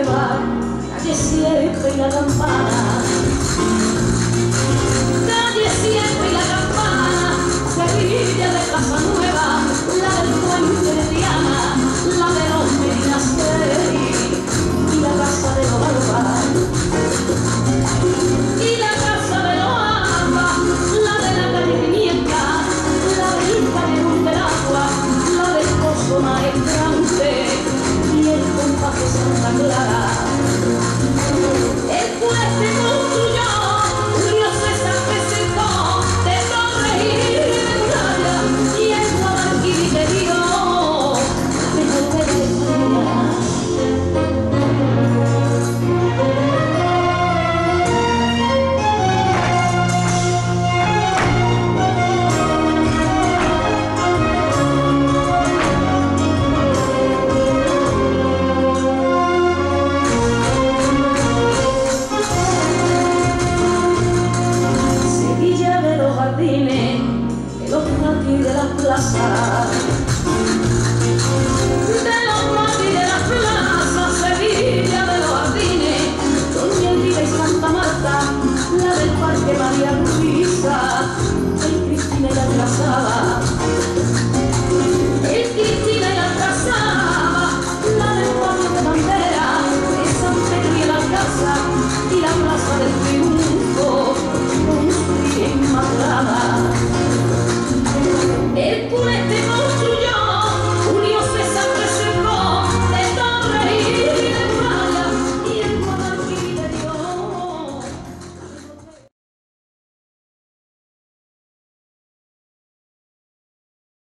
calle siempre y la campana. Calle siempre y la campana, Sevilla de Casa Nueva, la del puente de Diana, la de los Medinasteri y la casa de los Alba. Y la casa de los Alba, la de la calle Pimienta, la de Isla de Monteragua, la del Coso Maestrante y el compás de Santa Clara. Aquí de la plaza